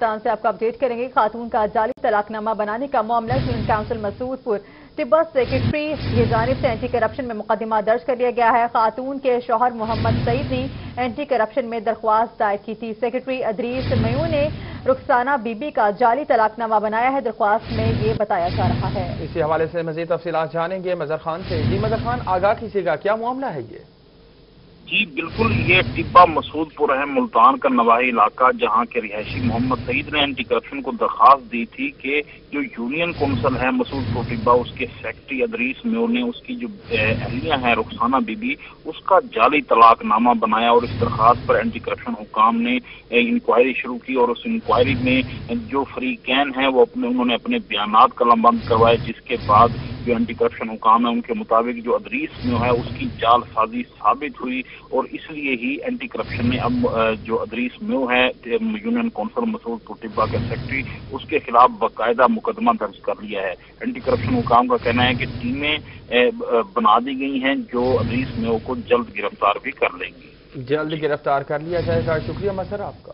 سے آپ کو اپڈیٹ کریں گے، خاتون کا جعلی طلاق نامہ بنانے کا معاملہ یونین کاؤنسل مسعود پور طبت سیکرٹری کی جانب سے اینٹی کرپشن میں مقدمہ درج کر لیا گیا ہے۔ خاتون کے شوہر محمد سعید نے اینٹی کرپشن میں درخواست دائر کی تھی۔ سیکرٹری ادریس میو نے رخسانہ بی بی کا جعلی طلاق نامہ بنایا ہے۔ درخواست میں یہ بتایا جا رہا ہے۔ اسی حوالے سے مزید تفصیلات جانیں گے مظہر خان سے۔ جی مظہر خان، آگاہ کسی کا کیا معاملہ ہے یہ؟ جی بالکل، یہ ٹبا مسعود پور ہے، ملتان کا نواحی علاقہ، جہاں کے رہائشی محمد سعید نے اینٹی کرپشن کو درخواست دی تھی کہ جو یونین کونسل ہے مسعود پور ٹبا اس کے سیکٹری ادریس میو نے اس کی جو اہلیہ ہیں، رخسانہ بی بی، اس کا جعلی طلاق نامہ بنایا اور اس درخواست پر اینٹی کرپشن حکام نے انکوائری شروع کی اور اس انکوائری میں جو فریقین ہیں، وہ اپنے، انہوں نے اپنے بیانات قلم بند کروائے، جس کے بعد جو اینٹی کرپشن حکام ہے، ان کے مطابق جو ادریس میں ہے، اس کی جال سازی ثابت ہوئی اور اس لیے ہی اینٹی کرپشن نے اب جو ادریس میو ہے، یونین کونسل مسعود پوٹبا کے سیکٹری، اس کے خلاف باقاعدہ مقدمہ درج کر لیا ہے۔ اینٹی کرپشن حکام کا کہنا ہے کہ ٹیمیں بنا دی گئی ہیں جو ادریس میو کو جلد گرفتار بھی کر لیں گی۔ جلد گرفتار کر لیا جائے گا۔ شکریہ مسر آپ کا۔